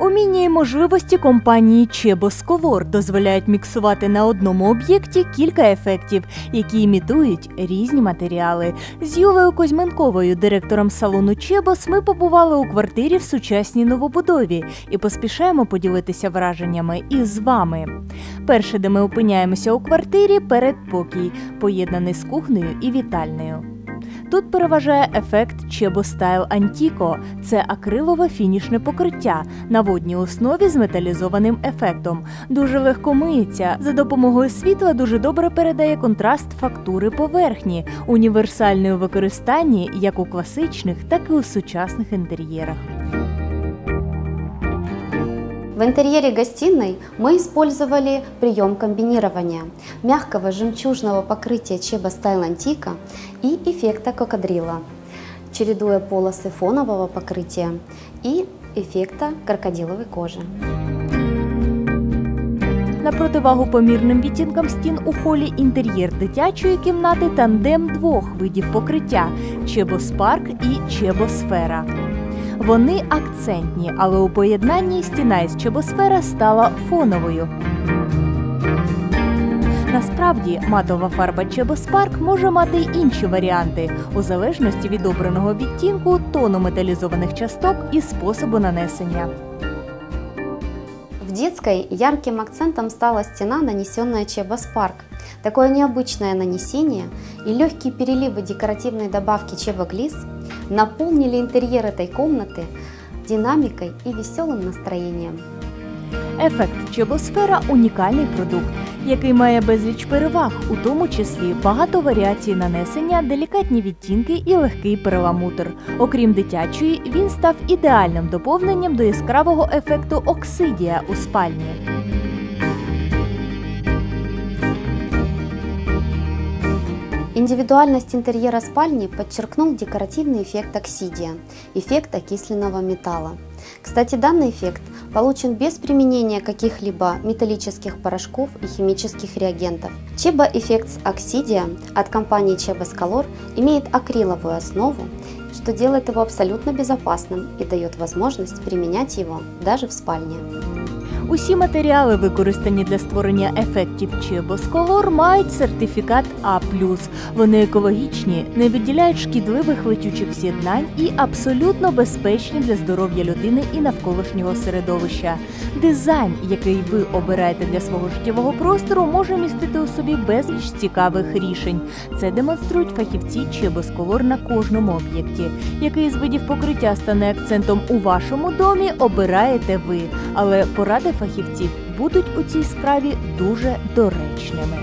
Уміння і можливості компанії Chebos Color дозволяють міксувати на одному об'єкті кілька ефектів, які імітують різні матеріали. З Юлею Козьменковою, директором салону Чебос, ми побували у квартирі в сучасній новобудові і поспішаємо поділитися враженнями із вами. Перше, де ми опиняємося у квартирі, передпокій, поєднаний з кухнею і вітальнею. Тут переважає ефект Chebo Style Antico. Це акрилове фінішне покриття на водній основі з металізованим ефектом. Дуже легко миється. За допомогою світла дуже добре передає контраст фактури поверхні, універсальне у використанні як у класичних, так і у сучасних інтер'єрах. В интерьере гостиной мы использовали прием комбинирования мягкого жемчужного покрытия Чеба Style Antica и эффекта кокодрила, чередуя полосы фонового покрытия и эффекта крокодиловой кожи. На противагу помірним відтінкам стін у холі інтер'єр дитячої кімнати тандем двох видів покриття Чебоспарк і Чебосфера. Вони акцентні, але у поєднанні стіна із Чебосфера стала фоновою. Насправді матова фарба Чебоспарк може мати й інші варіанти у залежності від обраного відтінку, тону металізованих часток і способу нанесення. В детской ярким акцентом стала стена, нанесенная Чебас Парк. Такое необычное нанесение и легкие переливы декоративной добавки Чеба Глис наполнили интерьер этой комнаты динамикой и веселым настроением. Ефект Чебосфера унікальний продукт, який має безліч переваг, у тому числі багато варіацій нанесення, делікатні відтінки і легкий перламутр. Окрім дитячої, він став ідеальним доповненням до яскравого ефекту оксидія у спальні. Индивидуальность интерьера спальни подчеркнул декоративный эффект оксидия, эффект окисленного металла. Кстати, данный эффект получен без применения каких-либо металлических порошков и химических реагентов. Чеба Effects Oxidia от компании Chebas Color имеет акриловую основу, что делает его абсолютно безопасным и дает возможность применять его даже в спальне. Усі матеріали, використані для створення ефектів Chebos Color, мають сертифікат А+. Вони екологічні, не відділяють шкідливих летючих з'єднань і абсолютно безпечні для здоров'я людини і навколишнього середовища. Дизайн, який ви обираєте для свого життєвого простору, може містити у собі безліч цікавих рішень. Це демонструють фахівці Chebos Color на кожному об'єкті. Який з видів покриття стане акцентом у вашому домі, обираєте ви, але поради фахівців будуть у цій справі дуже доречними.